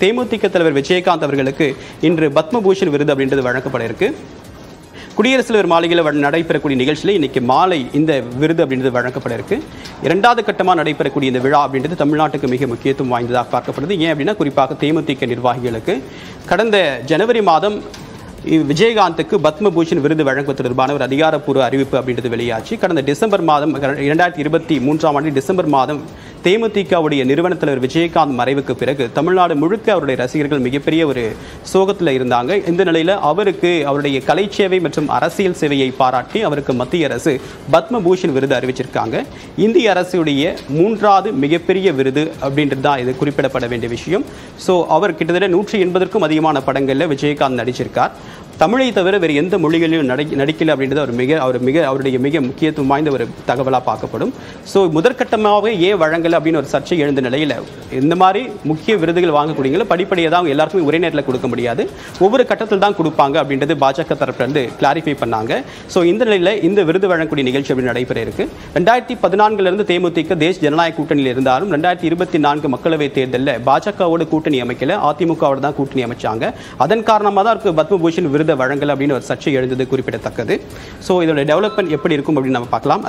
தேமுதிக தலைவர் விஜயகாந்த் அவர்களுக்கு இன்று பத்மபூஷன் விருது அப்படின்றது வழங்கப்பட இருக்கு குடியரசுத் தலைவர் மாளிகையில் நடைபெறக்கூடிய நிகழ்ச்சியில் இன்னைக்கு மாலை இந்த விருது அப்படின்றது வழங்கப்பட இருக்கு இரண்டாவது கட்டமாக நடைபெறக்கூடிய இந்த விழா அப்படின்றது தமிழ்நாட்டுக்கு மிக முக்கியத்துவம் வாய்ந்ததாக பார்க்கப்படுது. ஏன் அப்படின்னா குறிப்பாக தேமுதிக நிர்வாகிகளுக்கு கடந்த ஜனவரி மாதம் விஜயகாந்துக்கு பத்மபூஷன் விருது வழங்குவது தொடர்பான ஒரு அதிகாரப்பூர்வ அறிவிப்பு அப்படின்றது வெளியாச்சு. கடந்த டிசம்பர் மாதம் இரண்டாயிரத்தி இருபத்தி மூன்றாம் ஆண்டு டிசம்பர் மாதம் தேமுதிகவுடைய நிறுவன தலைவர் விஜயகாந்த் மறைவுக்கு பிறகு தமிழ்நாடு முழுக்க அவருடைய ரசிகர்கள் மிகப்பெரிய ஒரு சோகத்தில் இருந்தாங்க. இந்த நிலையில் அவருக்கு அவருடைய கலை சேவை மற்றும் அரசியல் சேவையை பாராட்டி அவருக்கு மத்திய அரசு பத்மபூஷன் விருது அறிவிச்சிருக்காங்க. இந்திய அரசுடைய மூன்றாவது மிகப்பெரிய விருது அப்படின்றது தான் இது குறிப்பிடப்பட வேண்டிய விஷயம். ஸோ அவர் கிட்டத்தட்ட நூற்றி எண்பதற்கும் அதிகமான படங்களில் விஜயகாந்த் நடிச்சிருக்கார். தமிழை தவிர வேறு எந்த மொழிகளிலும் நடி நடிக்கல அப்படின்றது அவர் மிக அவர் மிக அவருடைய மிக முக்கியத்துவம் வாய்ந்த ஒரு தகவலாக பார்க்கப்படும். ஸோ முதற்கட்டமாகவே ஏன் வழங்கலை அப்படின்னு ஒரு சர்ச்சை எழுந்த நிலையில் இந்த மாதிரி முக்கிய விருதுகள் வாங்கக்கூடியவங்களை படிப்படியாக தான் எல்லாருக்குமே ஒரே நேரத்தில் கொடுக்க முடியாது. ஒவ்வொரு கட்டத்தில் தான் கொடுப்பாங்க அப்படின்றது பாஜக தரப்புலேருந்து கிளாரிஃபை பண்ணாங்க. ஸோ இந்த நிலையில் இந்த விருது வழங்கக்கூடிய நிகழ்ச்சி அப்படி நடைபெற இருக்கு. ரெண்டாயிரத்தி பதினான்குலேருந்து தேமுதிக தேஷ் ஜனநாயக கூட்டணியில் இருந்தாலும் ரெண்டாயிரத்தி இருபத்தி நான்கு மக்களவைத் தேர்தலில் பாஜகவோட கூட்டணி அமைக்கல அதிமுகவோட தான் கூட்டணி அமைச்சாங்க. அதன் காரணமாக தான் அவருக்கு பத்மபூஷன் விருது விருதை வழங்கல அப்படின்னு ஒரு சர்ச்சை எழுந்தது குறிப்பிடத்தக்கது. ஸோ இதோட டெவலப்மெண்ட் எப்படி இருக்கும் அப்படின்னு நம்ம பார்க்கலாம்.